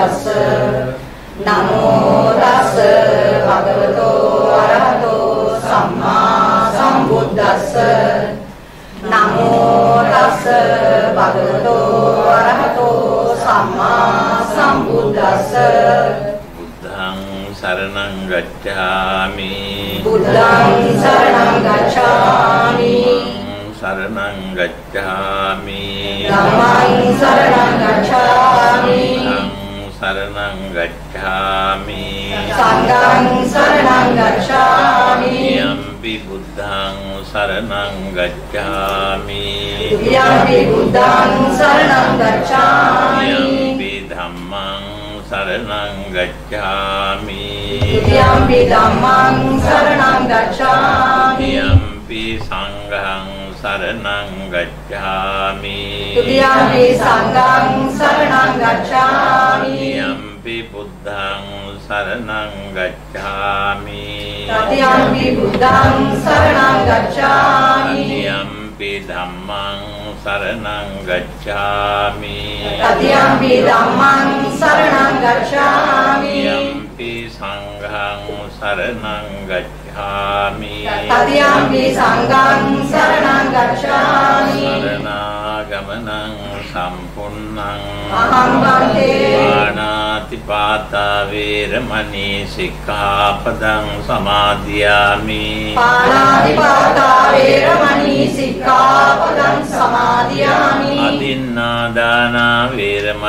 සම්බුද්දස්ස නමෝ තස් භගවතෝ අරහතෝ සම්මා සම්බුද්දස්ස නමෝ තස් භගවතෝ අරහතෝ සම්මා සම්බුද්දස්ස බුද්ධං සරණං ගච්ඡාමි බුද්ධං සරණං ගච්ඡාමි සරණං ගච්ඡාමි ධම්මං සරණං ගච්ඡාමි සරණං ගච්ඡාමි. සංඝං සරණං ගච්ඡාමි. යම්පි බුද්ධං සරණං ගච්ඡාමි. යම්පි බුද්ධං සරණං ගච්ඡාමි. යම්පි ධම්මං සරණං ගච්ඡාමි. යම්පි ධම්මං සරණං ගච්ඡාමි. යම්පි සංඝං සරණං ගච්ඡාමි යම්පි සංඝං සරණං ගච්ඡාමි යම්පි බුද්ධං සරණං ගච්ඡාමි යම්පි බුද්ධං සරණං ගච්ඡාමි යම්පි ධම්මං සරණං ගච්ඡාමි යම්පි ධම්මං සරණං ගච්ඡාමි යම්පි සංඝං සරණං ගච්ඡාමි තතියම්පි සංඝං සරණං ගච්ඡාමි සරණාගමනං සම්පුන්නං අහං වන්දේ පාණාති පාතා වේරමණී සික්ඛාපදං සමාදියාමි පාණාතිපාතා වේරමණී සික්ඛාපදං සමාදියාමි අදින්නා දානා වේරමණී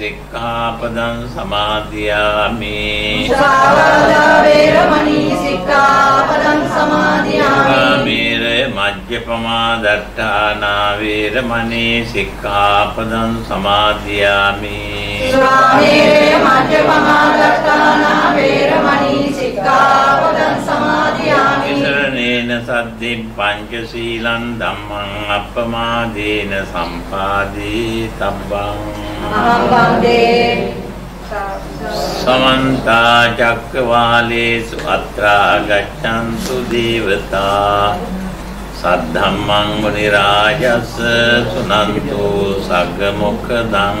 සික්ඛාපදං සමාදියාමි. සාවාදා වේරමණී සික්ඛාපදං සමාදියාමි. මජ්ජපමා දට්ඨානා වේරමණී සික්ඛාපදං සමාදියාමි සුරාමේරේ මජ්ජපමාදත්තානා වේරමණී සික්ඛාපදං සමාදියාමි. විසරණේන සද්දි පංචශීලං ධම්මං අප්පමාදේන සම්පාදී තබ්බං. අහං වන්දේ. සමන්ත චක්කවාලේසු අත්‍රා ගච්ඡන්තු දේවතා. සද්ධම්මං මුනි රාජස් සුනන්තු සග්ග මොක්ඛදං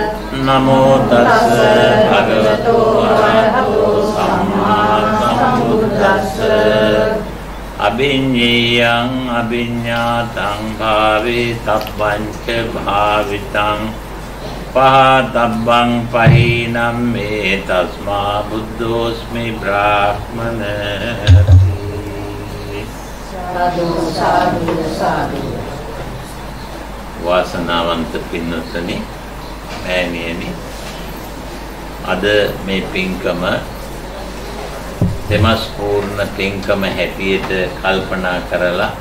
නමෝ තස්ස භගවතු අරහතෝ සම්මා සම්බුද්දස්ස අභිඤ්ඤේයං අභිඤ්ඤාතං භාවේ තබ්බංච භාවිතං පහතබ්බං පහීනම් මේ තස්මා බුද්ධෝස්මි බ්‍රාහ්මනති සාදු සාදු සාදු වාසනාවන්ත පින්නතුනි මෑණියනි අද මේ පින්කම දෙමස් පූර්ණ පින්කම හැටියට කල්පනා කරලා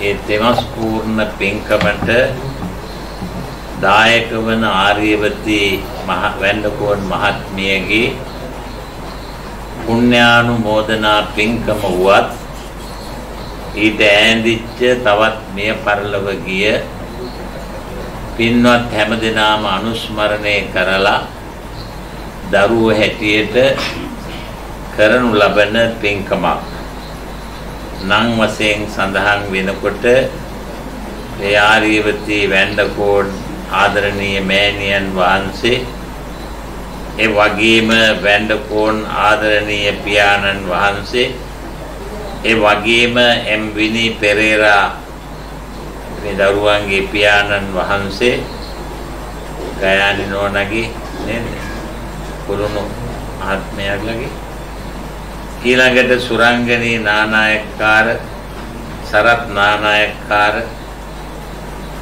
ඒ දෙමස් පූර්ණ පින්කමට දායක වන ආර්යවතී මහ වැන්නකෝන් මහත්මියගේ පුණ්‍යානුමෝදනා පින්කම වුවත් ඊට ඈඳිච්ච තවත් මිය පරලොව ගිය පින්වත් හැමදෙනාම අනුස්මරණය කරලා දරුවෝ හැටියට කරනු ලබන පින්කමක්. නම් වශයෙන් සඳහන් වෙනකොට ඒ ආර්යවතී වැන්ඩකෝඩ් ආදරණීය මෑණියන් වහන්සේ ඒ වගේම වැන්ඩකෝන් ආදරණීය පියාණන් වහන්සේ ඒ වගේම එම් විනී පෙරේරා මේ දරුවන්ගේ පියාණන් වහන්සේ ගයානි නෝනගේ නේද? කුරුණු මහත්මයාගේ ඊළඟට සුරංගනී නානායක්කාර සරත් නානායක්කාර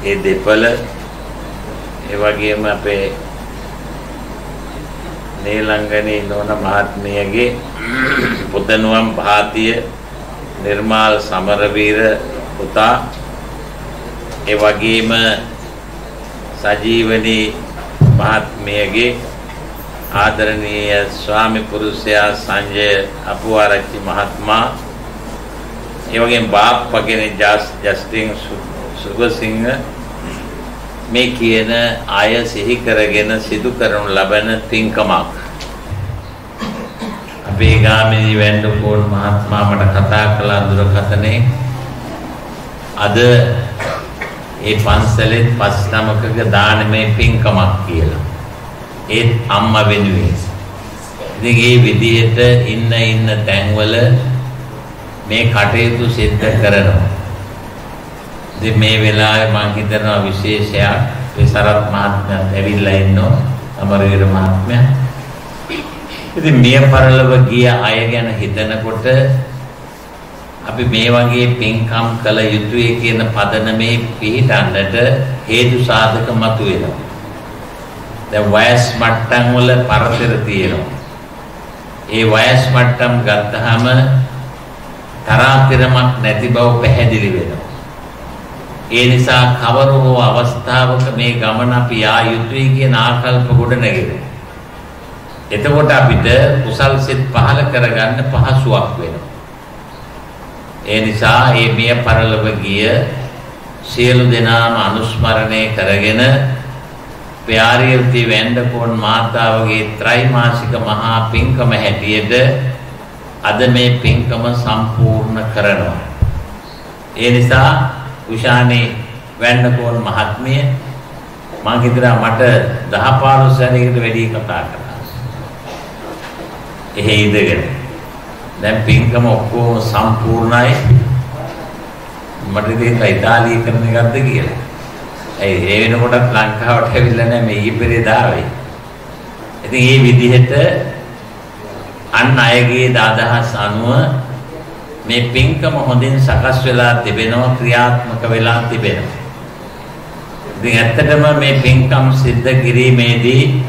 ඒ දෙපළ ඒ වගේම අපේ නීලංගනී නෝන මහත්මියගේ පුදනුවම් භාතිය නිර්මාල් සමරවීර පුතා ඒ වගේම සජීවනී මහත්මියගේ ආදරණීය ස්වාමි පුරුෂයා සංජය අපුආරච්චි මහත්මයා. ඒ වගේම බාප්පා කෙනෙක් ජස්ටින් සුගසිංහ මේ කියන අය සිහි කරගෙන සිදු කරනු ලබන පින්කමක් අපේ ගාමිණී වැන්ඩකෝන් මහත්මයා මට කතා කළා දුරකථනයේ. අද ඒ පන්සලෙත් පස් නමකක දානමය පින්කමක් කියලා. ඒත් අම්මා වෙනුවෙන්. ඉතින් ඒ විදිහට ඉන්න ඉන්න තැන්වල මේ කටයුතු සිද්ධ කරනවා. ඉතින් මේ වෙලාවේ මම හිතනවා විශේෂයක් ඒ සරත් මහත්මයාත් ඇවිල්ලා ඉන්නවා. අමරවීර මහත්මයා. ඉතින් මිය පරලොව ගිය අය ගැන හිතනකොට අපි මේ වගේ පින්කම් කළ යුතුය කියන පදනමේ පිළිටන්නට හේතු සාධක මතුවෙනවා. දැන් වයස් මට්ටම් වල පරතර තියෙනවා. ඒ වයස් මට්ටම් ගත්තාම තරාතිරමක් නැති බව පැහැදිලි වෙනවා. ඒ නිසා කවර හෝ අවස්ථාවක මේ ගමන අපි යා යුතුයි කියන ආකල්ප ගොඩ නැගෙනවා. එතකොට අපිට කුසල් සිත් පහල කරගන්න පහසුවක් වෙනවා. ඒ නිසා මේ මිය පරලොව ගිය සියලු දෙනාම අනුස්මරණය කරගෙන ප්‍යාරියවති වැන්ඩකෝන් මාතාවගේ ත්‍රිමාසික මහා පින්කම හැටියට අද මේ පින්කම සම්පූර්ණ කරනවා. ඒ නිසා උෂානි වැන්ඩකෝන් මහත්මිය මං හිතනවා මට 10 15 සැරයකට වැඩි කතා කරා. එහෙ ඉඳගෙන දැන් පින්කම ඔක්කොම සම්පූර්ණයි. මට ඉතින් ඉතාලිය කරන එකක්ද කියලා. ඒ ඒ වෙනකොටත් ලංකාවට ඇවිල්ලා නැහැ මේ ඊපෙරේ දාවේ. ඉතින් මේ විදිහට අන් අයගේ අදහස් අනුව මේ පින්කම හොඳින් සකස් වෙලා තිබෙනවා ක්‍රියාත්මක වෙලා තිබෙනවා. ඉතින් ඇත්තටම මේ පින්කම් සිද්ධ කිරීමේදී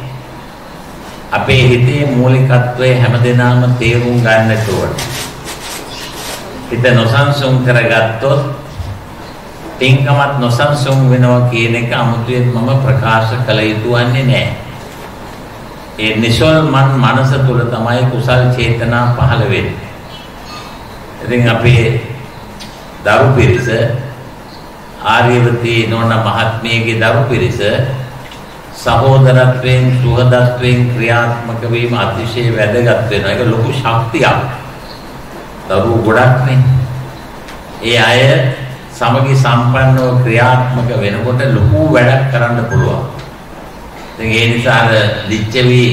අපේ හිතේ මූලිකත්වය හැමදෙනාම තේරුම් ගන්නට ඕන. හිත නොසන්සුන් කරගත්තොත් පින්කමත් නොසන්සුන් වෙනවා කියන එක අමුතුවෙන් මම ප්‍රකාශ කළ යුතු වන්නේ නැහැ. ඒ නිසල්මන් මනස තුල තමයි කුසල් චේතනා පහළ වෙන්නේ. ඉතින් අපේ දරු පිරිස ආර්යවතී නෝන මහත්මියගේ දරු පිරිස සහෝදරත්වයෙන් සුහදත්වයෙන් ක්‍රියාත්මක වීම අතිශය වැදගත් වෙනවා. ඒක ලොකු ශක්තියක්. දරුවෝ ගොඩක්නේ. ඒ අය සමගි සම්පන්නව ක්‍රියාත්මක වෙනකොට ලොකු වැඩක් කරන්න පුළුවන්. ඉතින් ඒ නිසා අර ලිච්ඡවි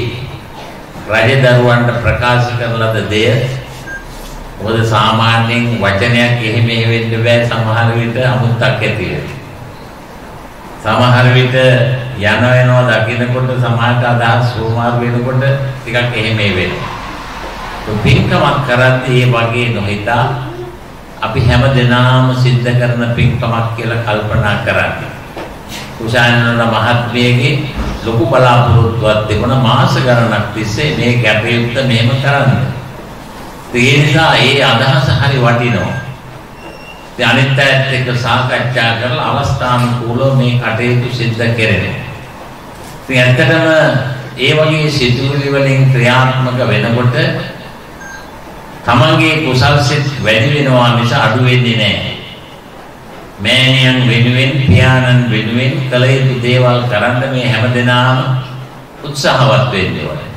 රජදරුවන්ට ප්‍රකාශ කරන ලද දෙය මොකද සාමාන්‍යයෙන් වචනයක් එහෙම වෙන්න බෑ සමහර විට අමුත්තක් ඇති වෙනවා. සමහර විට යන වෙනවා දකින්නකොට සමාජයට අදහස් සෝමාරු වෙනකොට ටිකක් එහෙම වෙනවා. පින්කමක් කරද්දී මේ වගේ නොහිතා අපි හැම දිනාම සිද්ධ කරන පින්කමක් කියලා කල්පනා කරන්නේ. කුෂානන මහත්මියගේ ලොකු බලාපොරොත්තුවක් තිබුණ මාස ගණනක් තිස්සේ මේ කැපයුත්ත මෙහෙම කරන්න. ඒ නිසා ඒ අදහස හරි වටිනවා. ඉතින් අනිත් අයත් එක්ක සාකච්ඡා කරලා අවස්ථානුකූලව මේ කටයුතු සිද්ධ කෙරෙනවා. ඉතින් ඇත්තටම ඒ වගේ සිතුවිලි වලින් ක්‍රියාත්මක වෙනකොට තමන්ගේ කුසල් සිත් වැඩි වෙනවා මිස අඩු වෙන්නේ නැහැ. මෑණියන් වෙනුවෙන් පියාණන් වෙනුවෙන් කළ යුතු දේවල් කරන්න මේ හැමදෙනාම උත්සාහවත් වෙන්න ඕනේ.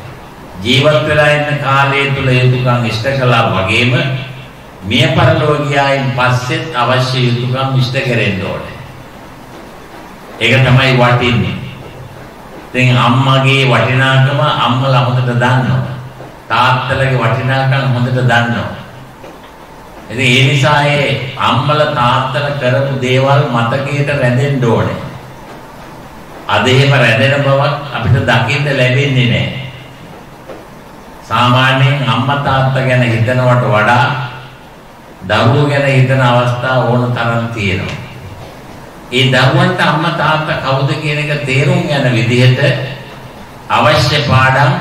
ජීවත් වෙලා ඉන්න කාලය තුල යුතුයකම් ඉෂ්ට කළා වගේම මිය පරලෝ ගියායින් පස්සෙත් අවශ්‍ය යුතුයකම් ඉෂ්ට කරෙන්න ඕනේ. ඒක තමයි වටින්නේ. ඉතින් අම්මගේ වටිනාකම අම්මලා හොඳට දන්නවා. තාත්තලගේ වටිනාකම හොඳට දන්නවා. ඉතින් ඒ නිසා ඒ අම්මලා තාත්තලා කරපු දේවල් මතකයට රැඳෙන්න ඕනේ. අද එහෙම රැඳෙන බවක් අපිට දකින්න ලැබෙන්නේ නැහැ. සාමාන්‍යයෙන් අම්මා තාත්තා ගැන හිතනවට වඩා දරුවෝ ගැන හිතන අවස්ථා ඕන තරම් තියෙනවා. ඒ දරුවන්ට අම්මා තාත්තා කවුද කියන එක තේරුම් යන විදිහට අවශ්‍ය පාඩම්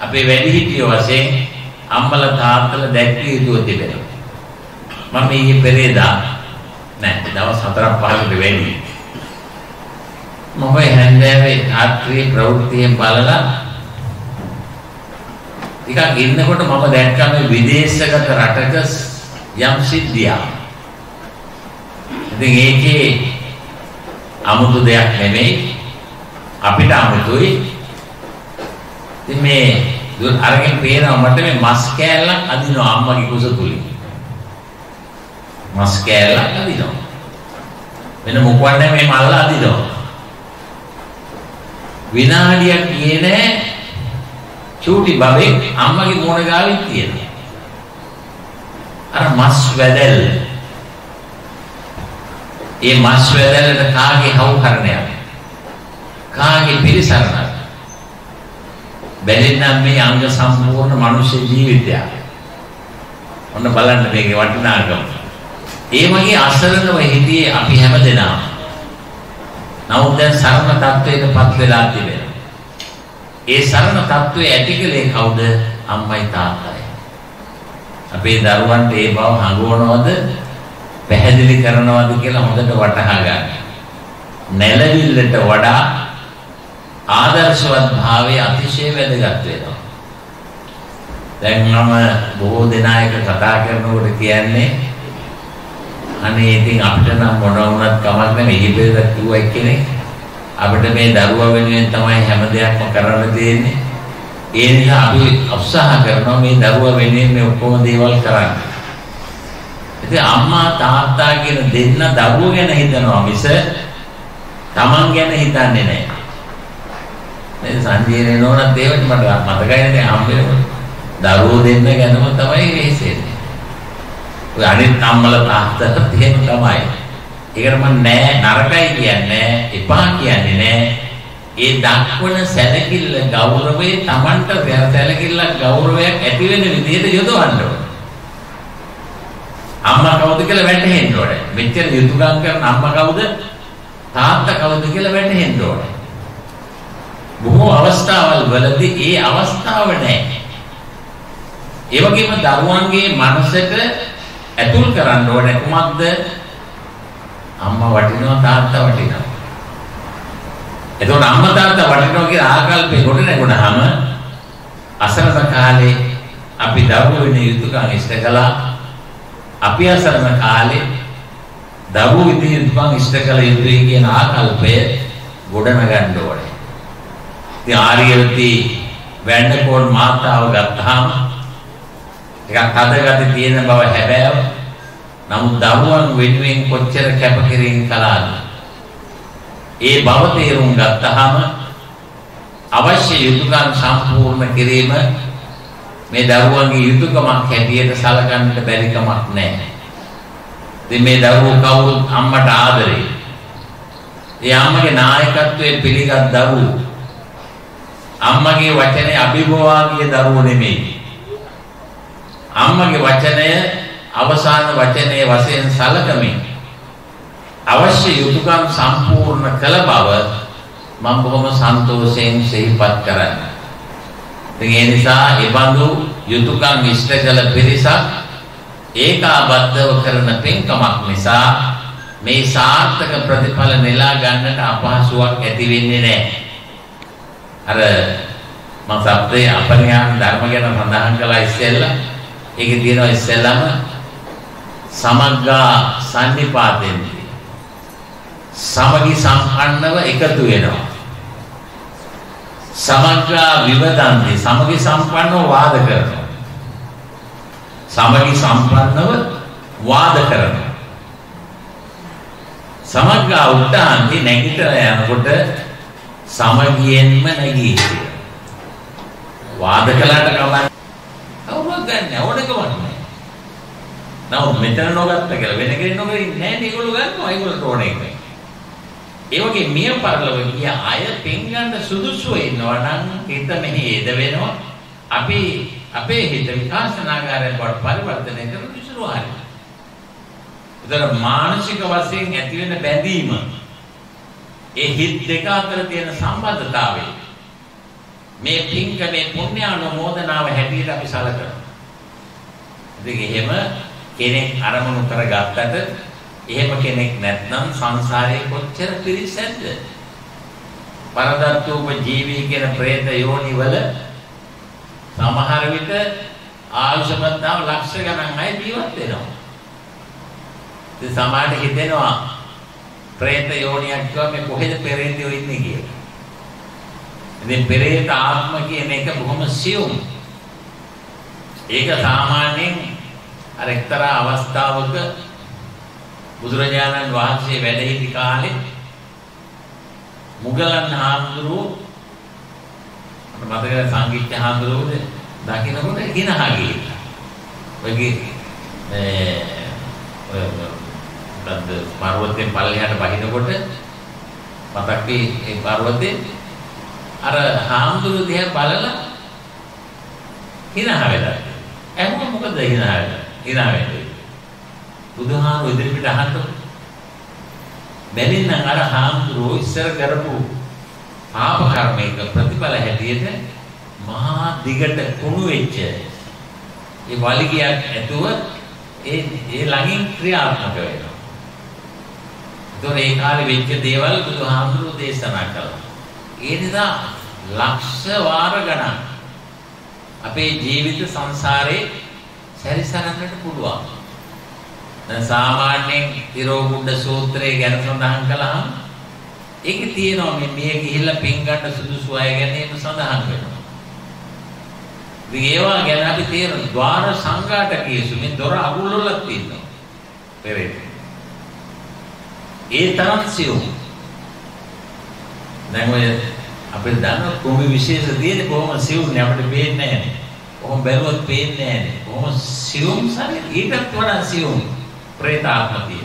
අපේ වැඩිහිටියෝ වශයෙන් අම්මලා තාත්තලා දැක්විය යුතුව තිබෙනවා. මම ඊයේ පෙරේදා නෑ දවස් 4ක් 5කට වැඩි. මම හැන්දෑවේ රාත්‍රියේ ප්‍රවෘත්තියෙන් බලලා ටිකක් ඉන්නකොට මම දැක්කා මේ විදේශගත රටක යම් සිද්ධියක්. ඉතින් ඒකේ 아무도 දෙයක් නෙමෙයි අපිට 아무තුයි. ඉතින් මේ අරගෙන පේනවා මට මේ මස් කෑල්ලක් අදිනවා අම්මගේ කුස තුලින්. මස් කෑල්ලක් අදිනවා වෙන මොකවත් නැහැ මේ මල්ල අදිනවා විනාඩියක් ගියේ නැහැ. චූටි බබෙක් අම්මගේ මෝන ගාවින් තියෙනවා. අර මස් වැදැල්ල. ඒ මස් වැදල්ලට කාගේ හවුකරණයක්? කාගේ පිළිසරණක්? බැලෙන්නම් මේ අංග සම්පූර්ණ මනුෂ්‍ය ජීවිතයක්. ඔන්න බලන්න මේකේ වටිනාකම. ඒ වගේ අසරණව හිටියේ අපි හැමදෙනාම. නමුත් දැන් සරණ තත්වයකටපත් වෙලා තිබෙනවා. ඒ සරණ තත්වයේ ඇතිකලේ කවුද? අම්මයි තාත්තයි. අපේ දරුවන්ට ඒ බව හඟවනවද? පැහැදිලි කරනවද කියලා හොඳට වටහා ගන්න. නැලවිල්ලට වඩා ආදර්ශවත් භාවයේ අතිශය වැදගත් වෙනවා. දැන් මම බොහෝ දෙනා එක කතා කරනකොට කියන්නේ අනේ ඉතින් අපිට නම් මොන වුණත් කමක් නැහැ ඉහිබේද කිව්වා එක්කෙනෙක් අපිට මේ දරුවා වෙනුවෙන් තමයි හැම දෙයක්ම කරන්න තියෙන්නේ ඒ නිසා අපි උත්සාහ කරනවා මේ දරුවා වෙනුවෙන් මේ ඔක්කොම දේවල් කරන්න ඉතින් අම්මා තාත්තා කියන දෙන්න දරුවෝ ගැන හිතනවා මිස තමන් ගැන හිතන්නේ නැහැ මේ සංජීවනේ නෝනත් ඒවට මට මතකයි නේ හම්බෙන්නේ දරුවෝ දෙන්න ගැනම තමයි වෙහෙසෙන්නේ ඔය අනිත් අම්මලා තාත්තලා තියෙන තමයි. ඒකට මම නෑ නරකයි කියන්නේ එපා කියන්නේ නෑ. ඒ දක්වන සැලකිල්ල ගෞරවයේ Tamanට සැලකිල්ල ගෞරවයක් ඇති වෙන විදිහට යොදවන්න ඕනේ. අම්මා කවුද කියලා වැටහෙන්න ඕනේ. මෙච්චර යුතුයකම් කරන අම්මා කවුද? තාත්තා කවුද කියලා වැටහෙන්න ඕනේ. බොහෝ අවස්ථාවල් වලදී ඒ අවස්ථාව නැහැ. ඒ වගේම දරුවන්ගේ මනසට ඇතුල් කරන්න ඕනේ කුමක්ද? අම්මා වටිනවා තාත්තා වටිනවා. එතකොට අම්මා තාත්තා වටිනවා කියන ආකල්පේ කොට නැගුණාම අසරණ කාලේ අපි දරුවෝ වෙන යුතුයකම් ඉෂ්ට කළා. අපි අසරණ කාලේ දරුවෝ විදිහේ යුතුයකම් ඉෂ්ට කළ යුතුයි කියන ආකල්පය ගොඩනගන්න ඕනේ. ඉතින් ආර්යවති වැන්නකෝන් මාතාව ගත්තාම ටිකක් හදගති තියෙන බව හැබෑව. නමුත් දරුවන් වෙනුවෙන් කොච්චර කැපකිරීම කළාද? ඒ බව තේරුම් ගත්තාම අවශ්‍ය යුතුයකම් සම්පූර්ණ කිරීම මේ දරුවන්ගේ යුතුයකමක් හැටියට සලකන්නට බැරි කමක් නැහැ. ඉතින් මේ දරුවෝ කවුරුත් අම්මට ආදරේ. ඒ අම්මගේ නායකත්වයෙන් පිළිගත් දරුවෝ අම්මගේ වචනේ අභිභවාගිය දරුවෝ නෙමෙයි. අම්මගේ වචනය අවසාන වචනයේ වශයෙන් සලකමින් අවශ්‍ය යුතුයකම් සම්පූර්ණ කළ බව මම බොහොම සන්තෝෂයෙන් සිහිපත් කරන්නේ. ඉතින් ඒ නිසා ඒ බඳු යුතුයකම් ඉෂ්ට කළ පිරිසක් ඒකාබද්ධව කරන පින්කමක් නිසා මේ සාර්ථක ප්‍රතිඵල නෙලා ගන්නට අපහසුාවක් ඇති වෙන්නේ නැහැ. අර මම සබ්දේ අපරිහාන ධර්ම ගැන සඳහන් කළා ඉස්සෙල්ලා. ඒකේ තියෙනවා ඉස්සෙල්ලාම සමග්ගා සම්නිපාතෙන්දී සමගි සම්පන්නව එකතු වෙනවා. සමග්ගා විවදන්ති. සමගි සම්පන්නව වාද කරනවා. සමගි සම්පන්නව වාද කරනවා. සමග්ගා උත්තාන්ති නැගිටලා යනකොට සමගියෙන්ම නැගී වාද කළාට කමක් කවුරුත් ගන්න ඕනකමක් නැහැ. නමුත් මෙතන නොගත්ත කියලා වෙන කෙනෙක් නොගෙන ඉන්නේ නැහැ නේ ඒගොල්ලෝ ගන්නවා. ඒගොල්ලෝ ඕන එක. ඒ වගේ මිය පරලොව ගිය අය පින් ගන්න සුදුසු වෙනවා නම් හිත මෙහි එද වෙනවා. අපි අපේ හිත විකාශනාකාරයෙන් බවට පරිවර්තනය කරන විසුරු හරි. ඒතර මානසික වශයෙන් ඇති වෙන බැඳීම ඒ හිත් දෙක අතර තියෙන සම්බන්ධතාවය මේ පින්ක මේ පුණ්‍ය අනුමෝදනාව හැටියට අපි සැලකනවා. ඉතින් එහෙම කෙනෙක් අරමුණු කරගත්තට එහෙම කෙනෙක් නැත්නම් සංසාරේ කොච්චර පිරිසැද්ද? පරදත්තූප ජීවී කියන പ്രേත යෝනිවල සමහර විට ආයුෂමත්තාව ලක්ෂ ගණන් අය ජීවත් වෙනවා. ඉතින් සමහරට හිතෙනවා പ്രേත යෝනියක් කියව මේ කොහෙද පෙරේතයෝ ඉන්නේ කියලා. ඉතින් පෙරේත ආත්ම කියන එක බොහොම සියුම්. ඒක සාමාන්‍යයෙන් අර එක්තරා අවස්ථාවක බුදුරජාණන් වහන්සේ වැඩ සිටි කාලේ මුගලන් හාමුදුරුවෝ මට මතකයි සංගීත හාමුදුරුවෝද දකින්නකොට හිනහා ගිහිල්ලා. ඔයගේ මේ ඔය මොකද්ද පර්වතයෙන් පල්ලෙහාට බහිනකොට මතක් ඒ පර්වතේ අර හාමුදුරුවෝ දිහා බලලා හිනහා වෙලා. එහෙනම් මොකද හිනහා වෙලා? හිනහා වෙන්නේ. බුදුහාමුදුරුවෝ ඉදිරියට අහන්න බැලින්නම් අර හාමුදුරුවෝ ඉස්සර කරපු පාප කර්මයක ප්‍රතිඵල හැටියට මහා දිගට කුණු වෙච්ච ඒ වලිගයක් ඇතුව ඒ ඒ ළඟින් ක්‍රියාත්මක වෙනවා. ඒතොර ඒ කාලේ වෙච්ච දේවල් බුදුහාමුදුරුවෝ දේශනා කළා. ඒ නිසා ලක්ෂ වාර ගණන් අපේ ජීවිත සංසාරේ සැරිසරන්නට පුළුවන්. දැන් සාමාන්‍යයෙන් තිරෝගුඩ සූත්‍රය ගැන සඳහන් කළාම ඒකේ තියෙනවා මේ මිය ගිහිල්ලා පින් ගන්න සුදුසු අය ගැන එහෙම සඳහන් වෙනවා. ඉතින් ඒවා ගැන අපි තේරෙන ద్వාර සංඝාටකයේසු මේ දොර අගුල්වලක් තියෙනවා. පෙරේ. ඒ තරම් සියුම්. දැන් ඔය අපිට දන්න කොමි විශේෂ තියෙන කොහොම සියුම් නේ අපිට පේන්නේ නැහැ. කොහොම බැලුවත් පේන්නේ නැහැ. කොහොම සියුම් සරේ ඊටත් වඩා සියුම්. ප්‍රේතාත්මතිය.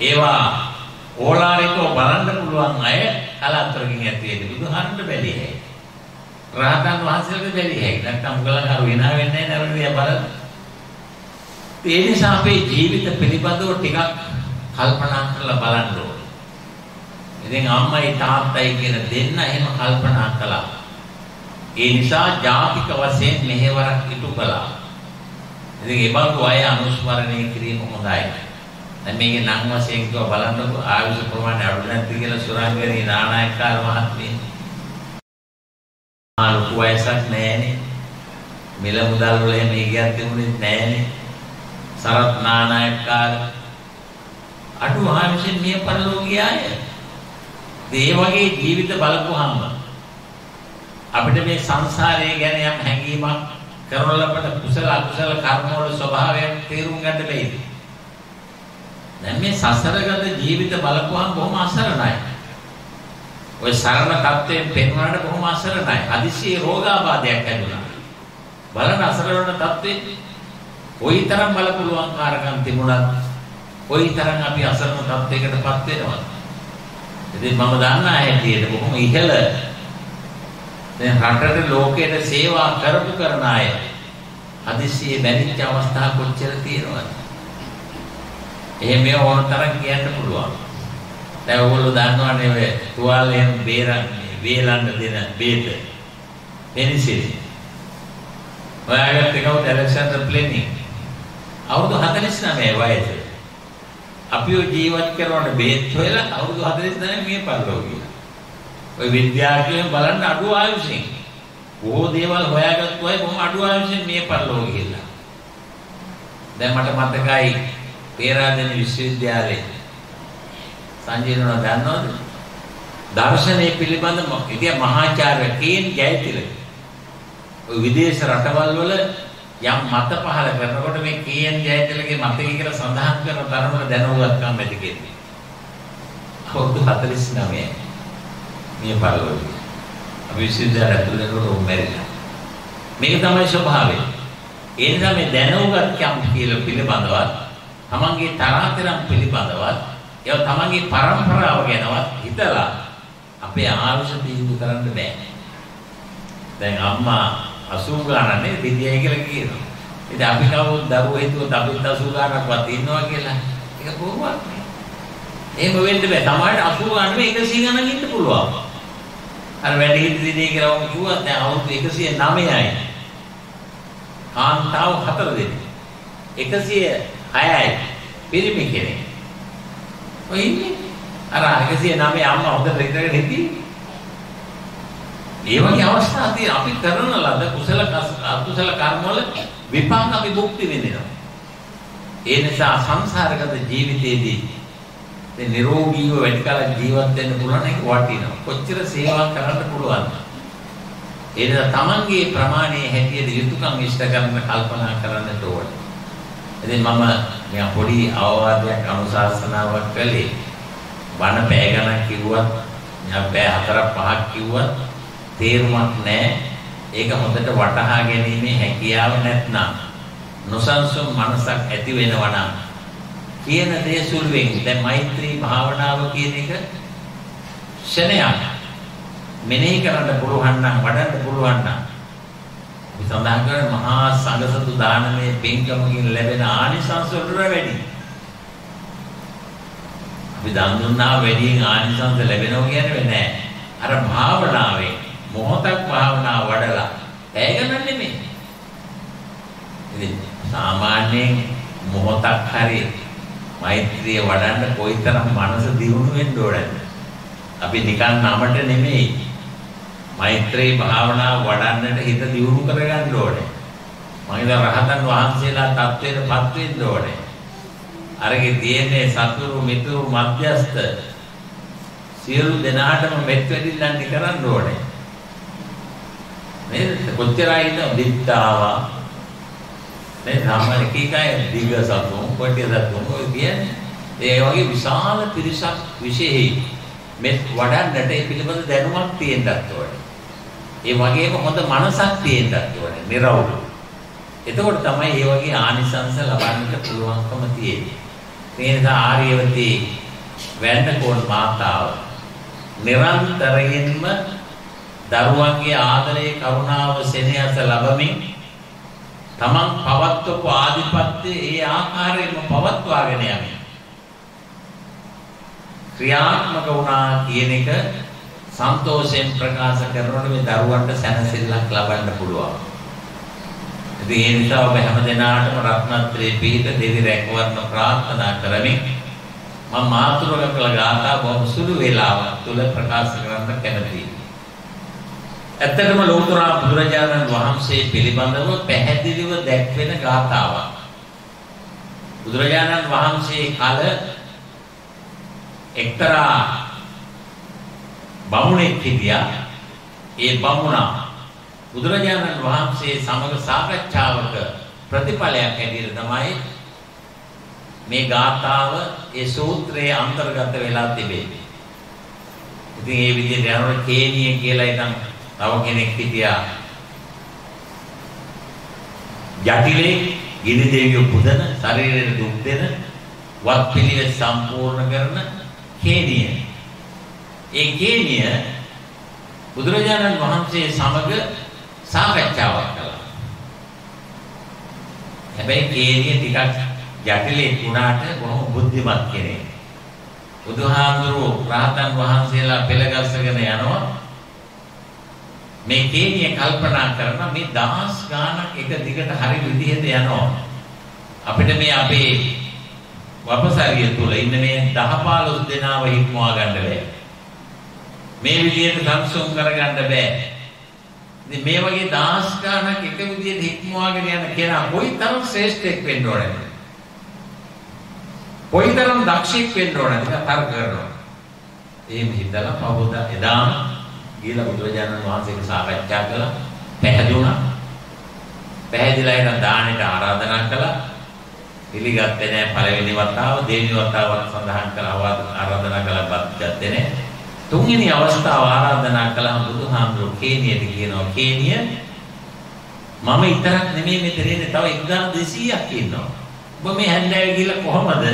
ඒවා ඕලාරිකව බලන්න පුළුවන් අය කලාතුරකින් ඇති වෙන්නේ බුදුහාරට බැලිය හැකියි. රහතන් වහන්සේලාට බැලිය හැකියි. නැත්නම් උගලකරු විනා වෙන්නේ නැහැ නේද බලන්න. ඒ නිසා අපේ ජීවිත පිළිබඳව ටිකක් කල්පනා කරලා බලන්න ඕනේ. ඉතින් අම්මයි තාත්තයි කියන දෙන්න එහෙම කල්පනා කළා. ඒ නිසා ජාතික වශයෙන් මෙහෙවරක් ඉටු කළා. ඉතින් ඒ බඳු අය අනුස්මරණය කිරීම හොඳයි. දැන් මේකේ නම් වශයෙන් කිව්ව බලන්නකො ආයුෂ ප්‍රමාණය අඩු නැති කියලා සුරංගනී නානායක්කාර මහත්මිය. ආ ලොකු වයසක් නැහැනේ. මිල මුදල් වල එහෙම ඉගියක් තිබුණේ නැහැනේ. සරත් නානායක්කාර අඩු ආයුෂෙන් මිය පරලෝකීය අය. ඒ වගේ ජීවිත බලපුවාම අපිට මේ සංසාරය ගැන යම් හැඟීමක් කරන ලබන කුසල අකුසල කර්ම වල ස්වභාවයක් තේරුම් ගන්න බැයිද? දැන් මේ සසරගත ජීවිත බලපුවාම බොහොම අසරණයි. ඔය සරණ තත්ත්වයෙන් පෙන්වන්නට බොහොම අසරණයි. හදිසියේ රෝගාබාධයක් ඇතිවෙනවා. බලන අසරණ තත්ත්වේ කොයිතරම් බලපුලුවන් කාරකම් තිබුණත් කොයිතරම් අපි අසරණ තත්ත්වයකටපත් වෙනවද? ඉතින් මම දන්නා හැටියට බොහොම ඉහළ දැන් රටට ලෝකයට සේවා කරපු කරන අය හදිස්සියේ බැරිච්ච අවස්ථා කොච්චර තියෙනවද? එහෙම මේ ඕන තරම් කියන්න පුළුවන්. දැන් ඔයගොල්ලෝ දන්නවනේ ඔය තුවාලයෙන් බේරන්නේ වේලන්න දෙන බේත. පෙනිසිලින්. ඔයාලට කවුද ඇලෙක්සැන්ඩර් ප්ලෙමින්? අවුරුදු 49 වයසේ. අපිව ජීවත් කරනකොට බේත් හොයලා අවුරුදු 49 මේ පරිලෝකීය. ඔය විද්‍යාඥයන් බලන්න අඩු ආයුෂෙන් බොහෝ දේවල් හොයාගත්තු අය බොහොම අඩු ආයුෂෙන් මේ පරිලෝක ගිහිල්ලා. දැන් මට මතකයි පේරාදෙණි විශ්වවිද්‍යාලේ සංජීවන දන්නවද? දර්ශනය පිළිබඳ ඉතින් මහාචාර්ය කේන් ජයතිලක. ඔය විදේශ රටවල් වල යම් මත පහල කරනකොට මේ කේන් ජයතිලගේ මතය කියලා සඳහන් කරන තරමට දැනුගත්කම් ඇති කෙනෙක්. අවුරුදු 49 මිය පරලෝකේ. අපි විශ්වවිද්‍යාල ඇතුළේ නෝන මැරිලා. මේක තමයි ස්වභාවය. ඒ නිසා මේ දැනුගත්කම් කියලා පිළිබඳවත් තමන්ගේ තරහතරම් පිළිබඳවත් ඒව තමන්ගේ પરම්පරාව ගැනවත් හිතලා අපේ ආශ පිහිටු කරන්න බෑ. දැන් අම්මා 80 ගානක් නේ විද්‍යයි කියලා කියනවා. ඉතින් අපි කවුරුත් දරුවෝ හිතුවොත් අපිත් 80 ගානක්වත් ඉන්නවා කියලා. ඒක බොරුවක් නේ. එහෙම වෙන්න බෑ. තමයි 80 ගාන නෙවෙයි 100 ගණන් ඉන්න පුළුවන්. අර වැඩි හිටි දිනේ කියලා වගේ කිව්වා දැන් අවුරුදු 109යි. කාන්තාව හතර දෙනෙක්. 106යි පිරිමි කෙනෙක්. ඔය ඉන්නේ. අර 109 අම්මා හොඳට ඉඳගෙන හිටියේ. ඒ වගේ අවස්ථා තියෙන අපි කරන ලද කුසල අකුසල කර්ම වල විපාක අපි භුක්ති විඳිනවා. ඒ නිසා සංසාරගත ජීවිතයේදී මේ නිරෝගීව වැඩි කාලයක් ජීවත් වෙන්න පුළුවන් එක වටිනවා. කොච්චර සේවා කරන්න පුළුවන්ද? ඒ නිසා තමන්ගේ ප්‍රමාණයේ හැටියට යුතුයකම් ඉෂ්ට කරන්න කල්පනා කරන්නට ඕනේ. ඉතින් මම නිකන් පොඩි අවවාදයක් අනුශාසනාවක් කළේ. බණ පැය ගණන් කිව්වත්, නිකන් පැය හතරක් පහක් කිව්වත් තේරුමක් නැහැ. ඒක හොඳට වටහා ගැනීමේ හැකියාව නැත්නම් නොසන්සුන් මනසක් ඇති වෙනවා නම් කියන දේ සුළුවෙන් දැන් මෛත්‍රී භාවනාව කියන එක ක්ෂණයක් මෙනෙහි කරන්න පුළුවන් නම් වඩන්න පුළුවන් නම් අපි සඳහන් කරන මහා සංඝසතු දානමේ පින්කමකින් ලැබෙන ආනිසංස වලට වැඩි. අපි දන් දුන්නා වැඩියෙන් ආනිසංස ලැබෙනවා කියන්නේ නෑ. අර භාවනාවේ මොහොතක් භාවනා වඩලා පැය ගණන් නෙමෙයි. ඉතින් සාමාන්‍යයෙන් මොහොතක් හරි මෛත්‍රිය වඩන්න කොයිතරම් මනස දියුණු වෙන්න ඕනද? අපි නිකන් නමට නෙමෙයි මෛත්‍රී භාවනාව වඩන්නට හිත දියුණු කරගන්න ඕනේ. මම ඉතින් රහතන් වහන්සේලා தත්වෙටපත් වෙන්න ඕනේ. අරගේ තියෙන්නේ සතුරු මිතුරු මධ්‍යස්ත සියලු දෙනාටම මෙත් වැඩිල්ලන්නේ කරන්න ඕනේ. නේද? කොච්චරයි ඉන්න දිත්තාවා. මේ සාමාන්‍ය කීකයි දිග සතුන්, කොටි සතුන් ඔය කියන්නේ. ඒ වගේ විශාල පිරිසක් විශේෂයි මෙත් වඩන්නට ඒ පිළිබඳ දැනුමක් තියෙන්නත් ඕනේ. ඒ වගේම හොඳ මනසක් තියෙන්නත් ඕනේ. නිර්වෘ. එතකොට තමයි මේ වගේ ආනිසංස ලබන්නට පුළුවන්කම තියෙන්නේ. මේ නිසා ආර්යවතී වැන්නකෝන් මාතාව නිරන්තරයෙන්ම දරුවන්ගේ ආදරේ කරුණාව සෙනෙහස ලැබමින් තමන් පවත්වපු ආධිපත්‍යය ඒ ආකාරයෙන්ම පවත්වාගෙන යමින් ක්‍රියාත්මක වුණා කියන එක සන්තෝෂයෙන් ප්‍රකාශ කරනකොට මේ දරුවන්ට සැනසෙල්ලක් ලබන්න පුළුවන්. ඉතින් ඒ නිසා ඔබ හැම දිනාටම රත්නත්‍රේ පිහිට දෙවි රැකවරණ ප්‍රාර්ථනා කරමින් මම මාතුරුක කළ ගාථා බොහොම සුළු වේලාවක් තුල ප්‍රකාශ කරන්න කැමතියි. ඇත්තටම ලෝතර බුදුරජාණන් වහන්සේ පිළිබඳව පැහැදිලිව දැක්වෙන ගාථාවක්. බුදුරජාණන් වහන්සේ කල එක්තරා බමුණෙක් හිටියා. ඒ බමුණා බුදුරජාණන් වහන්සේ සමග සාකච්ඡාවක ප්‍රතිඵලයක් ඇටියට තමයි මේ ගාථාව ඒ සූත්‍රයේ අන්තර්ගත වෙලා තිබෙන්නේ. ඉතින් ඒ විදිහට යනකොට කේනිය කියලා ඉතින් තව කෙනෙක් හිටියා. ජටිලේ ගිනි දෙවියෝ පුදන ශරීරයට දුක් දෙන වත් පිළිවෙත් සම්පූර්ණ කරන කේනිය. ඒ කේනිය බුදුරජාණන් වහන්සේ සමග සාකච්ඡාවක් කළා. හැබැයි කේනිය ටිකක් ජටිලේ වුණාට බොහොම බුද්ධිමත් කෙනෙක්. බුදුහාමුදුරුවෝ රහතන් වහන්සේලා පෙළගස්සගෙන යනවා. මේ කේනිය කල්පනා කරන මේ දහස් ගාණක් එක දිගට හරි විදිහට යනවා. අපිට මේ අපේ වපසරිය තුල ඉන්න මේ 10 15 දෙනාව හික්මවා ගන්න බෑ. මේ විදිහට සංසුන් කරගන්න බෑ. ඉතින් මේ වගේ දහස් ගාණක් එක විදිහට හික්මවාගෙන යන කෙනා කොයිතරම් ශ්‍රේෂ්ඨෙක් වෙන්න ඕනද? කොයිතරම් දක්ෂෙක් වෙන්න ඕනද කියලා තර්ක කරනවා. එහෙම හිතලා පහවද එදාම ගිහලා බුදුරජාණන් වහන්සේට සාකච්ඡා කළා. පැහැදුණා. පැහැදිලා එන දානෙට ආරාධනා කළා. පිළිගත්තේ නැහැ පළවෙනි වතාව, දෙවෙනි වතාවත් සඳහන් කළා ආරාධනා කළා බත්ගත්තේ නැහැ. තුන්වෙනි අවස්ථාව ආරාධනා කළාම බුදුහාමුදුරුවෝ කේනියට කියනවා කේනිය මම විතරක් නෙමෙයි මෙතන ඉන්නේ තව 1200ක් ඉන්නවා. ඔබ මේ හැන්දෑවේ ගිහලා කොහමද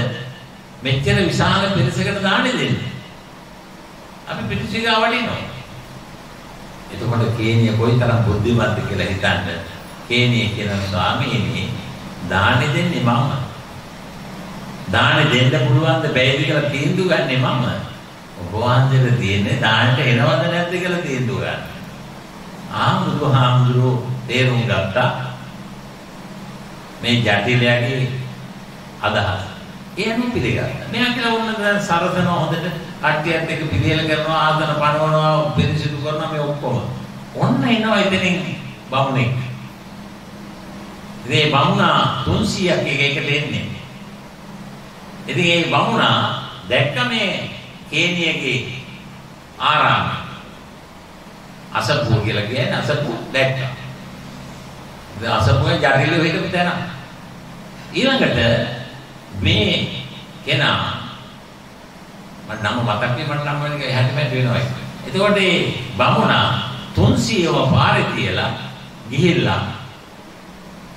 මෙච්චර විශාල පිරිසකට දාන්නේ දෙන්නේ? අපි පිටිසිගා වඩිනවා. එතකොට කේනිය කොයිතරම් බුද්ධිමත්ද කියලා හිතන්න. කේනිය කියන ස්වාමීනි දානෙ දෙන්නේ මම. දානෙ දෙන්න පුළුවන් ද බැයිද කියලා තීන්දුව ගන්නෙ මම. ඔබ වහන්සේට තියෙන්නේ දානට එනවද නැද්ද කියලා තීන්දුව ගන්න. ආමුදුහාමුදුරෝ තේරුම් ගත්තා. මේ ජටිලයාගේ අදහස. එයම පිළිගත්තා. මෙයා කියලා වුණ දැන් සරසනවා හොඳට කට්ටියත් එක්ක පිළියෙල කරනවා ආසන පනවනවා පිරිසිදු කරනවා මේ ඔක්කොම. ඔන්න එනවා එතනින් බමුණෙක්. ඉතින් බමුණා 300ක් එක එකට එන්නේ. ඉතින් ඒ බමුණා දැක්ක මේ කේනියගේ ආරාම අසපුව කියලා කියන්නේ අසපුව දැක්කා. ඉතින් අසපුවේ ජටිල වෙහිටපු තැන. ඊළඟට මේ කෙනා මට නම මතක් වෙයි මට නම් වෙන්නේ හැටි මැට වෙනවා. එතකොට මේ බමුණා 300ව පාරේ තියලා ගිහිල්ලා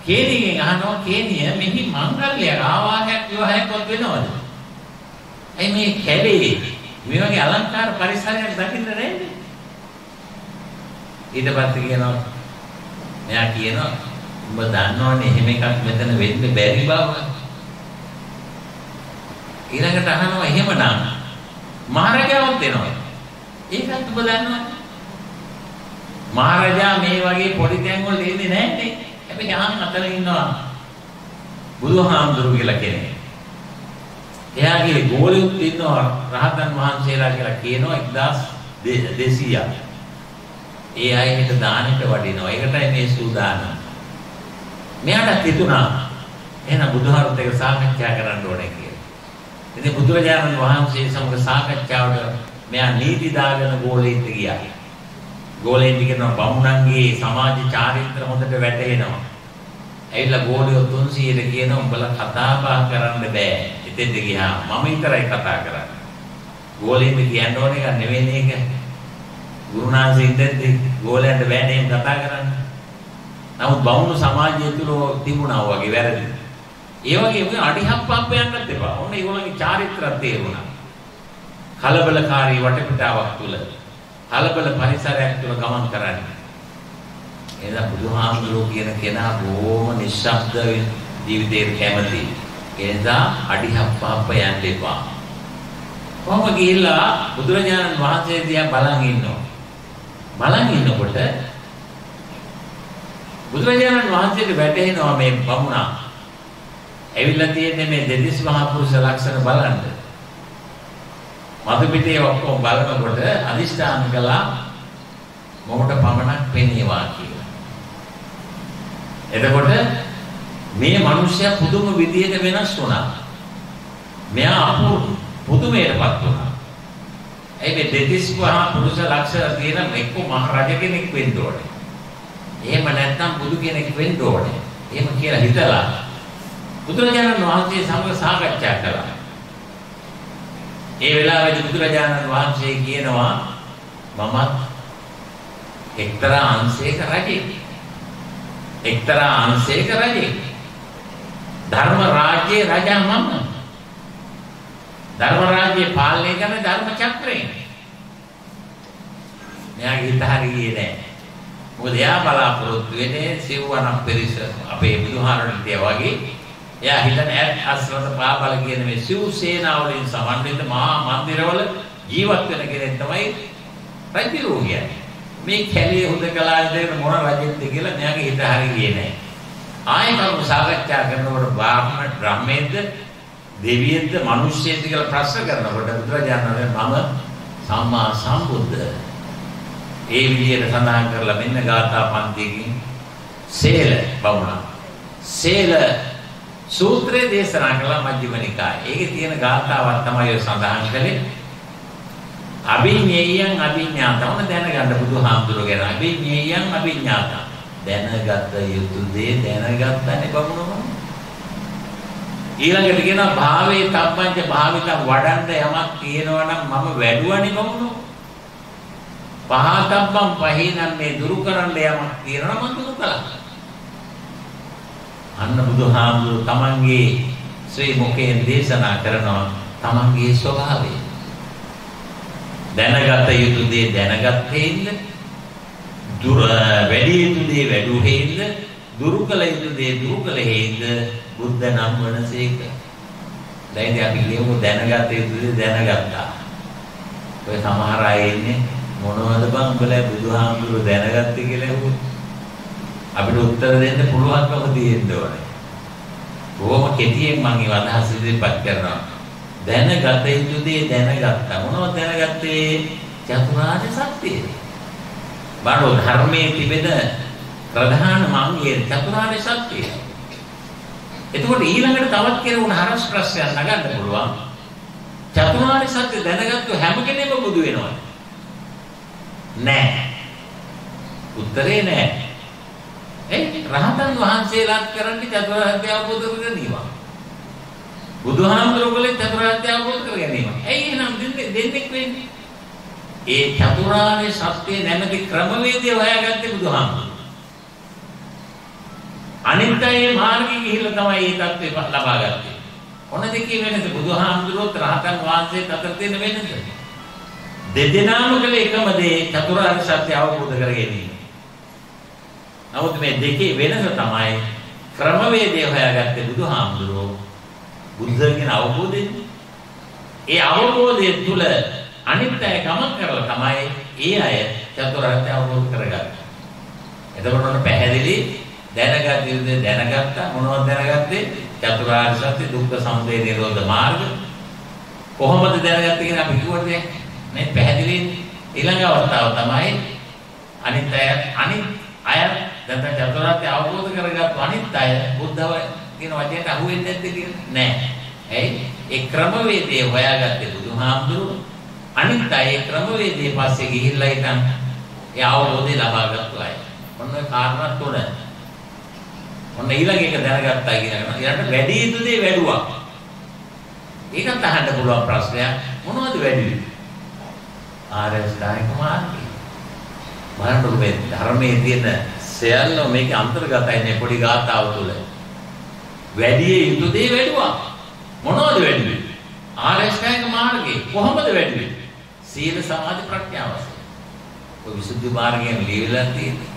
කේනියෙන් අහනවා කේනිය මෙහි මංගල්‍ය ආවාහයක් විවාහයක්වත් වෙනවද? ඇයි මේ කැලේ මේ වගේ අලංකාර පරිසරයක් දකින්න නැන්නේ? ඊට පස්සේ කියනවා මෙයා කියනවා උඹ දන්නවනේ එහෙම එකක් මෙතන වෙන්න බැරි බව. ඊළඟට අහනවා එහෙමනම් මහරජාවත් වෙනවා. ඒකත් ඔබ දන්නවද? මහරජා මේ වගේ පොඩි තැන් වල දෙන්නේ නැන්නේ. හැබැයි අහන් අතර ඉන්නවා බුදුහාමුදුරු කියලා කෙනෙක්. එයාගේ ගෝලියුත් ඉන්නවා රහතන් වහන්සේලා කියලා කියනවා 1200ක්. ඒ අයට දානෙට වඩිනවා. ඒකටයි මේ සූදානම්. මෙයාට හිතුණා එහෙනම් බුදුහාමුදුරුත් එක්ක සාකච්ඡා කරන්න ඕනේ කියලා. ඉතින් බුදුරජාණන් වහන්සේ සමග සාකච්ඡාවට මෙයා නීති දාගෙන ගෝලෙට ගියා. ගෝලෙන් කියනවා බමුණන්ගේ සමාජ චාරිත්‍ර හොඳට වැටහෙනවා. ඇවිල්ලා ගෝලියෝ 300ට කියනවා උඹලා කතා බහ කරන්න බෑ. එතෙන්ට ගියා මම විතරයි කතා කරන්නේ. ගෝලෙන් කියන්න ඕනේ එක නෙවෙයි නේක. ගුරුනාන්සේ ඉඳද්දි ගෝලයන්ට බෑනේ කතා කරන්න. නමුත් බමුණු සමාජය තුල තිබුණා වගේ වැරදි. ඒ වගේ උගේ අඩිහප්පම්ප යන්නත් එපා. ඔන්න ඒගොල්ලන්ගේ චාරිත්‍රාත් තේරුණා. කලබලකාරී වටපිටාවක් තුල කලබල පරිසරයක් තුල ගමන් කරන්නේ. එදා බුදුහාමුදුරුවෝ කියන කෙනා බොහොම නිශ්ශබ්ද ජීවිතේ කැමති. එදා අඩිහප්පම්ප යන්න එපා. කොහොම ගිහිල්ලා බුදුරජාණන් වහන්සේ දිහා බලන් ඉන්නවා. බලන් ඉන්නකොට බුදුරජාණන් වහන්සේට වැටහෙනවා මේ බමුණා. ඇවිල්ලා තියෙන්නේ මේ දෙතිස් මහා පුරුෂ ලක්ෂණ බලන්න. මතු පිටේ ඔක්කොම බලනකොට අදිෂ්ඨාන කළා මොකට පමණක් පෙනේවා කියලා. එතකොට මේ මිනිස්සයා පුදුම විදියට වෙනස් වුණා. මෙයා අපූර්ව පුදුමයටපත් වුණා. ඒ මේ දෙතිස් මහා පුරුෂ ලක්ෂණ තියෙන එක්ක මහ රජ කෙනෙක් වෙන්න ඕනේ. එහෙම නැත්නම් බුදු කෙනෙක් වෙන්න ඕනේ. එහෙම කියලා හිතලා බුදුරජාණන් වහන්සේ සමග සාකච්ඡා කළා. ඒ වෙලාවේදී බුදුරජාණන් වහන්සේ කියනවා මමත් එක්තරා අංශයක රජෙක්. එක්තරා අංශයක රජෙක්. ධර්ම රාජ්‍යයේ රජා මම. ධර්ම රාජ්‍යය පාලනය කරන ධර්ම චක්‍රයෙන්. මෙයාගේ හිත හරියේ නැහැ. මොකද එයා බලාපොරොත්තු වෙන්නේ සිව්වනම් පිරිස අපේ බුදුහාරණිය වගේ එයා හිතන ඇත් අස්රත පාබල කියන මේ සිව් සේනාවලින් සමන්විත මහා මන්දිරවල ජීවත් වෙන කෙනෙක් තමයි රජුරෝ කියන්නේ. මේ කැලේ හුදකලා ඉඳගෙන මොන රජෙක්ද කියලා මෙයාගේ හිත හරියේ නැහැ. ආයෙ කරුණු සාකච්ඡා කරනකොට බ්‍රාහ්මණ බ්‍රහ්මේන්ද දෙවියෙන්ද මිනිස්සෙන්ද කියලා ප්‍රශ්න කරනකොට බුදුරජාණන් වහන්සේ මම සම්මා සම්බුද්ධ ඒ විදිහට සඳහන් කරලා මෙන්න ගාථා පන්තියකින් සේල බවුණා. සේල සූත්‍රයේ දේශනා කළා මජ්ක්‍ධිම නිකායේ. ඒකේ තියෙන ගාථාවක් තමයි ඔය සඳහන් කළේ. අභිඤ්ඤයයන් අභිඤ්ඤාතවන දැනගන්න බුදුහාමුදුරුවෝ ගැන අභිඤ්ඤයයන් අභිඤ්ඤාත. දැනගත යුතු දේ දැනගත්තනේ බමුණම. ඊළඟට කියනවා භාවේ තබ්බංච භාවිත වඩන්න යමක් තියෙනවා නම් මම වැඩුවනේ බමුණෝ. පහතබ්බම් පහිනම් මේ දුරු කරන්න යමක් තියෙනවා මම දුරු කළා. අන්න බුදුහාමුදුරු තමන්ගේ ශ්‍රී මුඛයෙන් දේශනා කරනවා තමන්ගේ ස්වභාවය. දැනගත යුතු දේ දැනගත්තේilla දුර වැඩි යුතු දේ වැඩු හේින්ද දුරු කළ යුතු දේ දුරු කළ හේින්ද බුද්ධ නම් වනසේක. දැන් අපි ලියමු දැනගත යුතු දේ දැනගත්තා. ඔය සමහර අය ඉන්නේ මොනවද බං උඹලා බුදුහාමුදුරුවෝ දැනගත්තේ කියලා ඇහුවොත් අපිට උත්තර දෙන්න පුළුවන්කම තියෙන්න ඕනේ. බොහොම කෙටියෙන් මම ඒ අදහස් ඉදිරිපත් කරනවා. දැනගත යුතු දේ දැනගත්තා. මොනවද දැනගත්තේ? චතුරාර්ය සත්‍යය. බණෝ ධර්මයේ තිබෙන ප්‍රධාන මංගය චතුරාර්ය සත්‍යය. එතකොට ඊළඟට තවත් කෙනෙකුට හරස් ප්‍රශ්නයක් නගන්න පුළුවන්. චතුරාර්ය සත්‍ය දැනගත්තු හැම කෙනෙම බුදු වෙනවා. නෑ. උත්තරේ නෑ. ඒ රහතන් වහන්සේලාත් කරන්නේ චතුරාර්ය සත්‍ය අවබෝධ කර ගැනීම. බුදුහාමුදුරුවෝ චතුරාර්ය සත්‍ය අවබෝධ කර ගැනීම. ඇයි එහෙනම් දෙන්නේ දෙන්නෙක් වෙන්නේ? ඒ චතුරාර්ය සත්‍ය නැමැති ක්‍රමවේදය හොයාගත්තේ බුදුහාමුදුරුවෝ. අනිත්‍යයේ මාර්ගයේ ගිහිල්ලා තමයි මේ தත්ත්වය ලබා ගත්තේ. ඔන්න දෙකේ වෙනස බුදුහාමුදුරුවෝ රහතන් වහන්සේ අතර තියෙන වෙනස. දෙදෙනාම කළ එකම දේ චතුරාර්ය සත්‍ය අවබෝධ කර ගැනීම. නමුත් මේ දෙකේ වෙනස තමයි ක්‍රමවේදය හොයාගත්තේ බුදුහාමුදුරුවෝ බුද්ධ කියන අවබෝධයෙන්. ඒ අවබෝධය තුල අනිත් අය ගමන් කරලා තමයි ඒ අය චතුරාර්ය අවබෝධ කරගන්නේ. එතකොට ඔන්න පැහැදිලි දැනගත් යුද්ධ දැනගත්තා මොනවද දැනගත්තේ චතුරාර්ය සත්‍ය දුක්ඛ සමුදය නිරෝධ මාර්ග කොහොමද දැනගත්තේ කියලා අපි කිව්වට මේ පැහැදිලි ඊළඟ අවස්ථාව තමයි අනිත් අය අනිත් අය දැන් චතුරාර්ය අවබෝධ කරගත්තු අනිත් අය බුද්ධව කියන වචනයට අහු වෙන්නේ නැද්ද කියලා නෑ ඇයි ඒ ක්‍රමවේදය හොයාගත්තේ බුදුහාමුදුරුවෝ අනිත් අය ඒ ක්‍රමවේදයේ පස්සේ ගිහිල්ලා ඉතින් ඒ අවබෝධය ලබාගත්තු අය ඔන්න කාරණා තුන ඔන්න ඊළඟ එක දැනගත්තා කියන එක. ඊළඟට වැඩි යුතු දේ වැඩුවා. ඒකත් අහන්න පුළුවන් ප්‍රශ්නයක්. මොනවද වැඩි යුතු? ආරස්ථායක මාර්ගය. බලන්න මේ ධර්මයේ තියෙන සයල්ල මේක අන්තර්ගතයි නේ පොඩි ගාතාව තුළ. වැඩි යුතු දේ වැඩුවා. මොනවද වැඩි යුතු? ආරස්ථායක මාර්ගය. කොහොමද වැඩි යුතු? සීල සමාධි ප්‍රඥාව. ඔය විසුද්ධි මාර්ගයෙන් ලියවිලා තියෙන්නේ.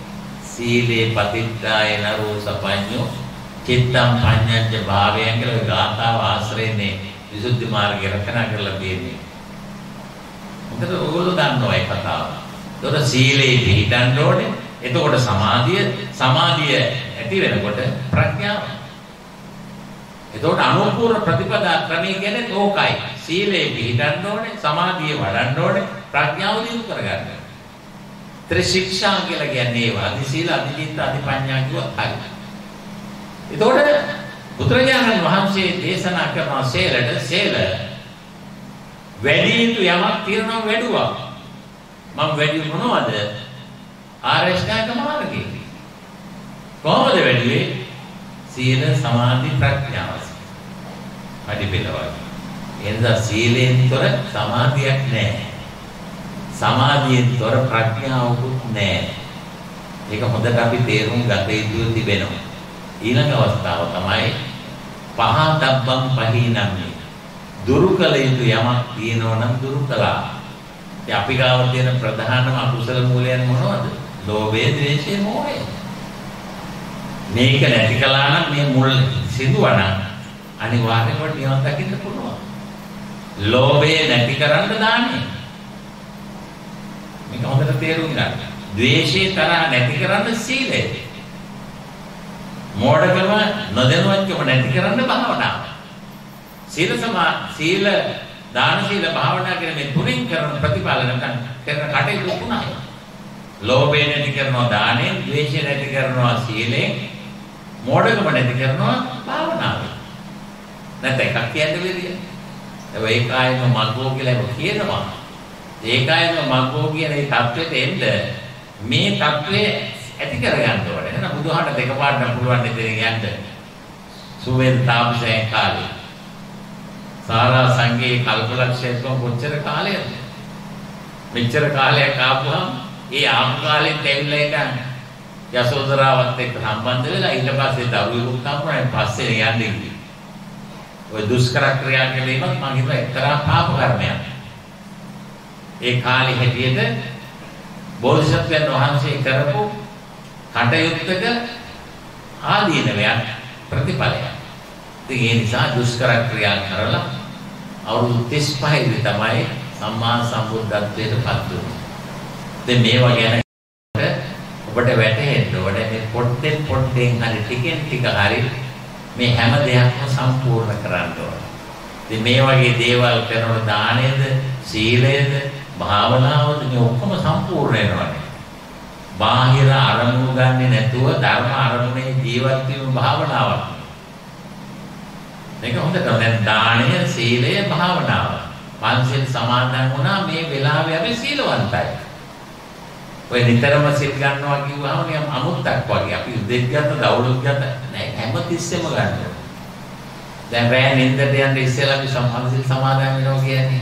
සීලේ පතිත්තාය නරෝ සපඤ්ඤෝ චිත්තම් පඤ්ඤංච භාවයන් කියලා ගාථාව ආශ්‍රයනේ විසුද්ධි මාර්ගය රචනා කරලා තියෙන්නේ. මොකද ඔයගොල්ලෝ දන්නවා ඒ කතාව. ඒතකොට සීලේ පිළිටන්න ඕනේ. එතකොට සමාධිය සමාධිය ඇති වෙනකොට ප්‍රඥාව. එතකොට අනුපූර්ණ ප්‍රතිපදා ක්‍රමය කියන්නේ ඕකයි. සීලේ පිළිටන්න ඕනේ, සමාධිය වඩන්න ඕනේ, ප්‍රඥාව දිනු කරගන්න. ත්‍රිශික්ෂා කියලා කියන්නේ ඒවා. අදි සීල, අදි චිත්ත, අදි පඤ්ඤා කියවත් හරි. එතකොට බුදුරජාණන් වහන්සේ දේශනා කරන සීලට සීල වැඩි යුතු යමක් තියනවා වැඩුවා. මම වැඩි මොනවද? ආරෂ්ඨාංග මාර්ගය. කොහොමද වැඩිවේ? සීල, සමාධි, ප්‍රඥාව. වැඩි පිළවයි. එනිසා සීලෙන් තොර සමාධියක් නැහැ. සමාධියෙන් තොර ප්‍රඥාවකුත් නැහැ. ඒක හොඳට අපි තේරුම් ගත යුතු තිබෙනවා. ඊළඟ අවස්ථාව තමයි පහතබ්බම් පහිනම්මි. දුරු කළ යුතු යමක් තියෙනවා නම් දුරු කළා. ඒ අපි ගාව තියෙන ප්‍රධානම අකුසල මූලයන් මොනවද? ලෝභය, ද්වේෂය, මෝහය. මේක නැති කළා නම් මේ මුල් සිඳුවනම් අනිවාර්යයෙන්ම නිවන් දකින්න පුළුවන්. ලෝභය නැති කරන්න දාන්නේ. මේක හොඳට තේරුම් ගන්න. ද්වේෂය තරහ නැති කරන්න සීලය. මෝඩකම නොදැනුවත්කම නැති කරන්න භාවනාව. සීල සමා සීල දාන සීල භාවනා කියන මේ තුنين කරන ප්‍රතිපාලන කරන කටයුතු තුනයි. ලෝභය නැති කරනවා දානෙන්, ද්වේෂය නැති කරනවා සීලෙන්, මෝඩකම නැති කරනවා භාවනාවෙන්. නැත්නම් එකක් කියන්න බැරිද? ඒ කායම මග්ගෝ කියලා ඒක කියනවා. ඒ කායම මග්ගෝ කියන ඒ தത്വෙට එන්න මේ தത്വය ඇති කරගන්න ඕනේ. නේද? බුදුහාට දෙක පාඩම් පුළුවන් ඉතින් යන්න. සුවෙන් තාපසයන් කාලේ. සාරා සංගේ කල්පලක්ෂයෙන් කොච්චර කාලයක්ද? මෙච්චර කාලයක් ආපුවාම ඒ ආපු කාලෙත් ඇවිල්ලා ඉතින් යසෝදරාවත් එක්ක සම්බන්ධ වෙලා ඊට පස්සේ දරුවෙකුත් හම්බුනා පස්සේ යන්නේ. ඔය දුෂ්කර ක්‍රියා කිරීමත් මම හිතුවා එක්තරා පාප කර්මයක්. ඒ කාලේ හැටියට බෝධිසත්වයන් වහන්සේ කරපු කටයුත්තක ආදීනවයක් ප්‍රතිඵලයක්. ඉතින් ඒ නිසා දුෂ්කර ක්‍රියා කරලා අවුරුදු 35 දී තමයි සම්මා සම්බුද්ධත්වයට පත් වුනේ. ඉතින් මේවා ගැන ඔබට වැටහෙන්න ඕනේ මේ පොට්ටෙන් පොට්ටෙන් හරි ටිකෙන් ටික හරි මේ හැම දෙයක්ම සම්පූර්ණ කරන්න ඕනේ. ඉතින් මේ වගේ දේවල් කරනකොට දානයේද, සීලයේද, භාවනාවද මේ ඔක්කොම සම්පූර්ණ වෙනවානේ. බාහිර අරමුණු ගන්නේ නැතුව ධර්ම අරමුණේ ජීවත් වීම භාවනාවක්. මේක හොඳට දැන් දානය, සීලය, භාවනාව. පංචශීල සමාදන් වුණා මේ වෙලාවේ අපි සීලවන්තයි. ඔය නිතරම සිල් ගන්නවා කිව්වහම නියම් අමුත්තක් වගේ. අපි උදෙත් ගත්ත, දවල්ුත් ගත්ත නෑ හැම තිස්සෙම ගන්නවා. දැන් රෑ නිින්දට යන්න ඉස්සෙල්ලා අපි සම්පන්සිල් සමාදන් වෙනවා කියන්නේ.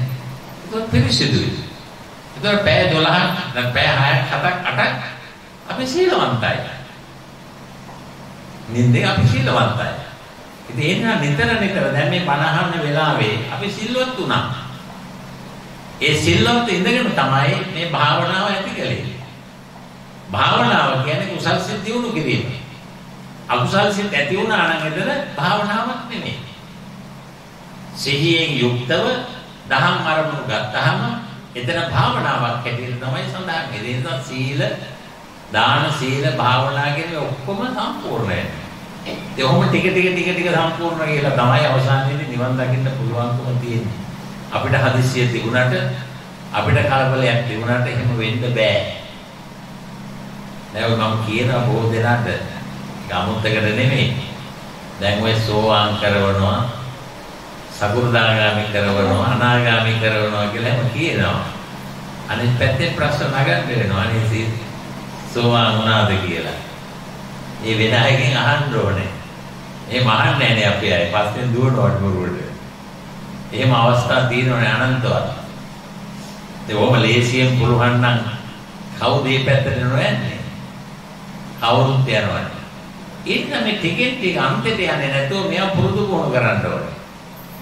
ඒක පිරිසිදුයි. ඒතර පැය 12ක් දැන් පැය 6ක් 7ක් 8ක් අපි සීලවන්තයි. නිින්දේ අපි සීලවන්තයි. ඉතින් එන්න නිතර නිතර දැන් මේ බණ අහන්න වෙලාවේ අපි සිල්වත් වුණා. ඒ සිල්වත් ඉඳගෙන තමයි මේ භාවනාව ඇති කළේ. භාවනාව කියන්නේ කුසල් සිත් දියුණු කිරීම. අකුසල් සිත් ඇති වුණා නම් එතන භාවනාවක් නෙමෙයි. සිහියෙන් යුක්තව දහම් අරමුණු ගත්තාම එතන භාවනාවක් හැටියට තමයි සඳහන් වෙන්නේ. ඒ නිසා සීල, දාන, සීල, භාවනා කියන ඔක්කොම සම්පූර්ණ වෙනවා. ඒ ඔහොම ටික ටික ටික ටික සම්පූර්ණ කියලා තමයි අවසානයේදී නිවන් දකින්න පුළුවන්කම තියෙන්නේ. අපිට හදිස්සිය තිබුණාට අපිට කලබලයක් තිබුණාට එහෙම වෙන්න බෑ. දැන් මම කියන බොහෝ දෙනාට ගමුත්තකට නෙමෙයි. දැන් ඔය සෝවාන් කරවනවා සකු르දාගාමි කරවනවා අනාගාමි කරවනවා කියලා එහෙම කියනවා. අනිත් පැත්තේ ප්‍රශ්න නගන්න වෙනවා. අනේ සෝවාන් වුණාද කියලා. ඒ වෙන අයගෙන් අහන්න ඕනේ. එහෙම අහන්නේ නැහැනේ අපි අය. පස්සෙන් දුවනවට මුරුවට. එහෙම අවස්ථා තියෙනවනේ අනන්තවත්. ඒ ඔබ ලේසියෙන් පුළුවන් නම් කවුද මේ පැත්තට යන්නේ? කවුරුත් යනවනේ. ඉන්න මේ ටිකෙන් ටික අන්තයට යන්නේ නැතුව මේවා පුරුදු පුහුණු කරන්න ඕනේ.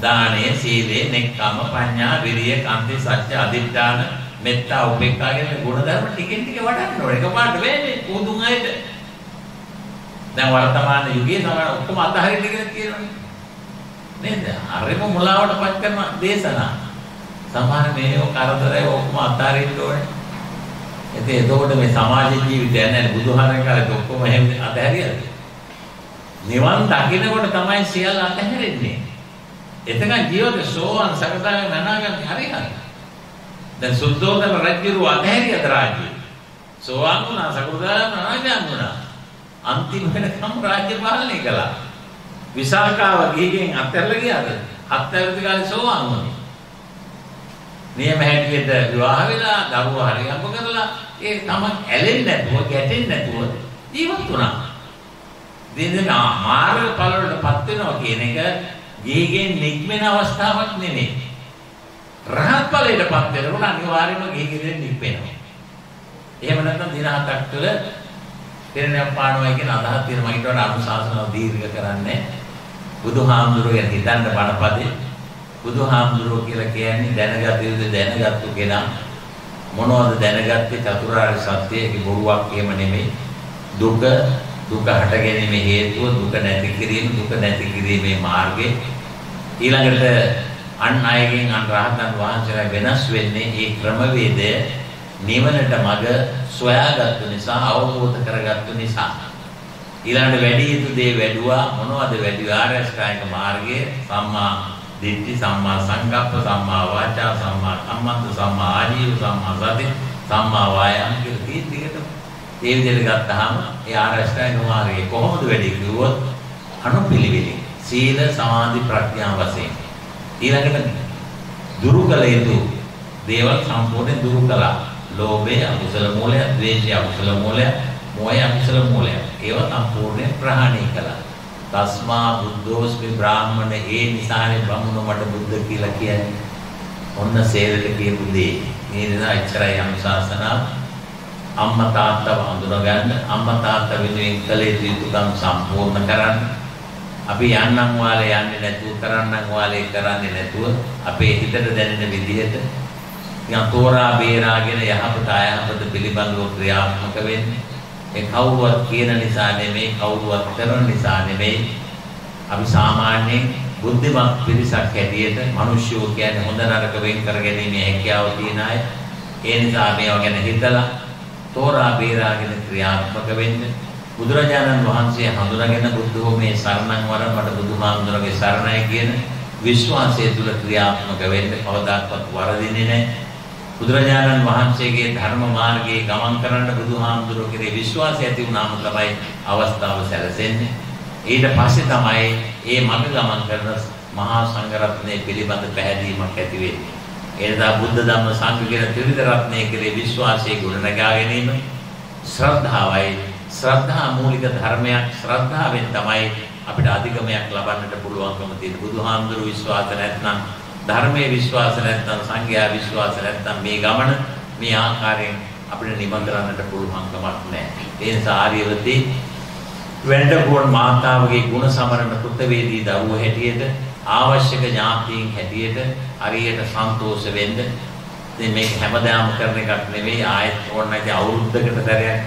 දානය, සීලය, නෙක්ඛම්, පඤ්ඤා, විරිය, කන්ති, සත්‍ය, අදිත්‍යාන, මෙත්තා, උපේක්ඛා කියන ගුණධර්ම ටිකෙන් ටික වඩන්න ඕනේ. එකපාරට වෙන්නේ පුදුන් අයට. දැන් වර්තමාන යුගයේ තමයි ඔක්කොම අතහරින්න කියලා කියනවනේ. නේද? හරිම මුලාවටපත් කරන දේශනා. සමහර මේව කරදරය ඔක්කොම අතහරින්න ඕනේ. ඉතින් එතකොට මේ සමාජ ජීවිතය නැහැ බුදුහාරන් කාලේ ඔක්කොම එහෙම අතහැරියද? නිවන් දකින්නකොට තමයි සියල්ල අතහැරෙන්නේ. එතකන් ජීවිත සෝවන් සකදාගෙන අනාගත හරි හරි. දැන් සුද්ධෝදන රජුරු අතහැරියද රාජ්‍යය? සෝවන් වුණා සකදාගෙන අනාගත වුණා. අන්තිම වෙනකම් රාජ්‍ය පාලනය කළා. විසාකාව ගිහිගෙන් අත්හැරලා ගියාද? අත්හැරලා කාලේ සෝවාන් වුණේ. නියම හැටියට විවාහ වෙලා දරුවා හරි හම්බ කරලා ඒ තමන් ඇලෙන්නේ නැතුව ගැටෙන්නේ නැතුව ජීවත් වුණා. දිනෙක මාර්ග ඵලවලටපත් වෙනවා කියන එක ගිහිගෙන් නික්මෙන අවස්ථාවක් නෙමෙයි. රහත් ඵලයටපත් වෙනකොට අනිවාර්යයෙන්ම ගිහිගෙන් නික්මෙනවා. එහෙම නැත්නම් දින හතක් තුළ තෙරණියක් පානවා කියන අදහස් තියෙනවා. ඊට වඩා අනුශාසනාව දීර්ඝ කරන්නේ බුදුහාමුදුරුවෝ ගැන හිතන්න බණපදේ බුදුහාමුදුරුවෝ කියලා කියන්නේ දැනගත යුතු දැනගත්තු කෙනා මොනවද දැනගත්තේ? චතුරාර්ය සත්‍යයේ බොරුවක් එහෙම නෙමෙයි. දුක දුක හට ගැනීමේ හේතුව දුක නැති කිරීම දුක නැති කිරීමේ මාර්ගය. ඊළඟට අන් අයගෙන් අන් රහතන් වහන්සේලා වෙනස් වෙන්නේ ඒ ක්‍රමවේදය නිවනට මඟ සොයාගත්තු නිසා අවබෝධ කරගත්තු නිසා. ඊළඟට වැඩි යුතු දේ වැඩුවා මොනවද වැඩි ආරස්කායක මාර්ගයේ? සම්මා දිට්ඨි සම්මා සංකප්ප සම්මා වාචා සම්මා කම්මන්ත සම්මා ආජීව සම්මා සති සම්මා වායාම කියලා තියෙන දෙකට ඒ විදිහට ගත්තාම ඒ ආරස්කායක මාර්ගයේ කොහොමද වැඩි කිව්වොත් අනුපිළිවෙලින් සීල සමාධි ප්‍රඥා වශයෙන් ඊළඟට දුරු කළ යුතු දේවල් සම්පූර්ණයෙන් දුරු කළා ලෝභය අකුසල මූලය, ද්වේෂය අකුසල මූලය, මෝහය අකුසල මූලය. ඒවා සම්පූර්ණයෙන් ප්‍රහාණය කළා. තස්මා බුද්ධෝස්මි බ්‍රාහ්මණ ඒ නිසානේ බමුණ මට බුද්ධ කියලා කියන්නේ. ඔන්න සේරට කියපු දේ. මේ දෙනා එච්චරයි අනුශාසනාව. අම්මා තාත්තා වඳුනගන්න, අම්මා තාත්තා වෙනුවෙන් කළ යුතු යුතුකම් සම්පූර්ණ කරන්න. අපි යන්නම් වාලේ යන්නේ නැතුව කරන්නම් වාලේ කරන්නේ නැතුව අපේ හිතට දැනෙන විදිහට නිකන් තෝරා බේරාගෙන යහපත අයහපත පිළිබඳව ක්‍රියාත්මක වෙන්නේ. ඒ කවුරුවත් කියන නිසා නෙමෙයි කවුරුවත් කරන නිසා නෙමෙයි. අපි සාමාන්‍යයෙන් බුද්ධිමත් පිරිසක් හැටියට මිනිස්සු කියන්නේ හොඳ නරක වෙන් කර ගැනීම හැකියාව තියෙන අය. ඒ නිසා මේවා ගැන හිතලා තෝරා බේරාගෙන ක්‍රියාත්මක වෙන්න බුදුරජාණන් වහන්සේ හඳුනාගෙන බුද්ධෝමේ සරණං වරන් මට බුදුහාමුදුරගේ සරණයි කියන විශ්වාසය තුල ක්‍රියාත්මක වෙන්න කවදාකවත් වරදින්නේ නැහැ. බුදුරජාණන් වහන්සේගේ ධර්ම මාර්ගයේ ගමන් කරන්න බුදුහාමුදුරුවෝ කෙරේ විශ්වාසය ඇති වුණාම තමයි අවස්ථාව සැලසෙන්නේ. ඊට පස්සේ තමයි මේ මඟ ගමන් කරන මහා සංඝරත්නය පිළිබඳ පැහැදීමක් ඇති වෙන්නේ. එනිසා බුද්ධ ධම්ම සංඝ කියන ත්‍රිවිධ රත්නය කෙරේ විශ්වාසයේ ගුණ නගා ගැනීම ශ්‍රද්ධාවයි ශ්‍රද්ධා මූලික ධර්මයක් ශ්‍රද්ධාවෙන් තමයි අපිට අධිගමයක් ලබන්නට පුළුවන්කම තියෙන බුදුහාමුදුරු විශ්වාස නැත්නම් ධර්මයේ විශ්වාස නැත්නම් සංඝයා විශ්වාස නැත්නම් මේ ගමන මේ ආකාරයෙන් අපිට නිමන් කරන්නට පුළුවන් කමක් නැහැ. ඒ නිසා ආර්යවතී වෙන්ඩපුවන් මාතාවගේ ගුණ සමරන කෘතවේදී දරුවෝ හැටියට අවශ්‍යක ඥාතීන් හැටියට හරියට සන්තෝෂ වෙන්න. ඉතින් මේක හැමදාම කරන එකක් නෙවෙයි ආයෙත් ඕන නැති අවුරුද්දකට සැරයක්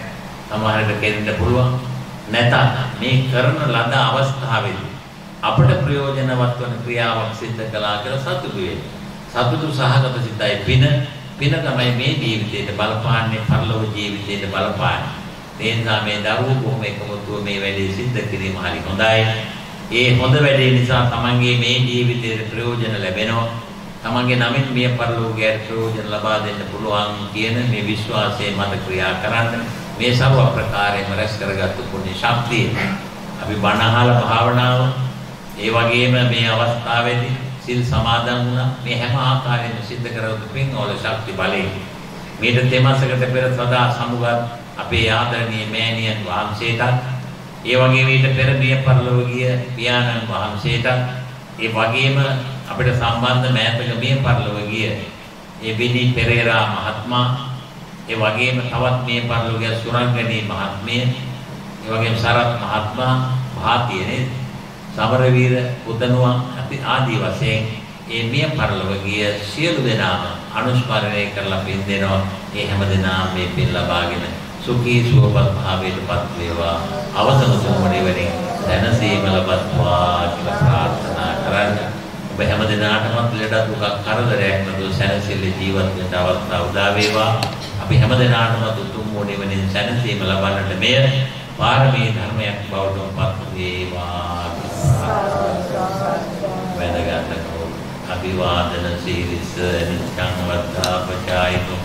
සමහරට කෙරෙන්න පුළුවන්. නැතත් මේ කරන ලද අවස්ථාවේදී අපට ප්‍රයෝජනවත් වන ක්‍රියාවක් සිද්ධ කළා කියලා සතුටු වෙන්න. සතුටු සහගත සිතයි පින පින තමයි මේ ජීවිතේට බලපාන්නේ පරලොව ජීවිතේට බලපාන්නේ. ඒ නිසා මේ දරුවෝ බොහොම එකමුතුව මේ වැඩේ සිද්ධ කිරීම හරි හොඳයි. ඒ හොඳ වැඩේ නිසා තමන්ගේ මේ ජීවිතයේ ප්‍රයෝජන ලැබෙනවා. තමන්ගේ නමින් මිය පරලෝකයේ ප්‍රයෝජන ලබා දෙන්න පුළුවන් කියන මේ විශ්වාසයේ මත ක්‍රියා කරන්න මේ සර්ව ප්‍රකාරයෙන්ම රැස් කරගත්තු පුණ්‍ය ශක්තිය අපි බණ අහලා භාවනාව ඒ වගේම මේ අවස්ථාවේදී සිල් සමාදන් වුණා. මේ හැම ආකාරයෙන්ම සිද්ධ කරවතු පින් වල ශක්ති බලයෙන්. මේට තෙමසකට පෙර සදා සමුගත් අපේ ආදරණීය මෑණියන් වහන්සේටත් ඒ වගේම ඊට පෙර මිය පරලොව ගිය පියාණන් වහන්සේටත් ඒ වගේම අපිට සම්බන්ධ මෑතක මිය පරලොව ගිය ඒ බිනි පෙරේරා මහත්මයා ඒ වගේම තවත් මිය පරලොව ගිය සුරංගනී මහත්මිය ඒ වගේම සරත් මහත්මයා භාතිය නේද සමරවීර පුතණුවන් ආදී වශයෙන් ඒ මිය පරලොව ගිය සියලු දෙනාම අනුස්මරණය කරලා පින් දෙනවා ඒ හැම දෙනාම මේ පින් ලබාගෙන සුඛී සුවපත් භාවයටපත් වේවා. අවසන සෝමණේවරේ දැනසීම ලබත්වා කියලා ප්‍රාර්ථනා කරන්න. ඔබ හැම දිනාටම ලෙඩ දුක කරදරයක් නැතුව සැනසෙල්ල ජීවත් වෙන්න අවස්ථාව උදා වේවා. අපි හැම දිනාටම උතුම් මොණෙවනින් සැනසීම ලබන්නට මෙය පාරමී ධර්මයක් බවට පත් වේවා. වැදගත් අභිවාදන සීලිස නිච්ඡං වද්ධාපචායිකෝ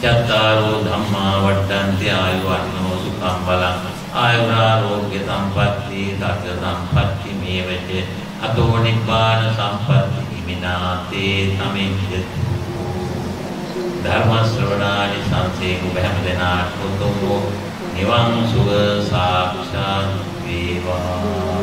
චත්තාරෝ ධම්මා වඩ්ඩන්ති ආයුවන්නෝ සුඛං බලං. ආයුරාෝග්‍ය සම්පatti දග්ග සම්පatti මේවච අතෝ නිබ්බාන සම්පatti හිමිනාතේ සමිජ්ජතු ධර්ම ශ්‍රවණානි සංසේ කුබහැම දෙනාට උතුම් නිවන් සුව සාක්ෂාත් වේවා.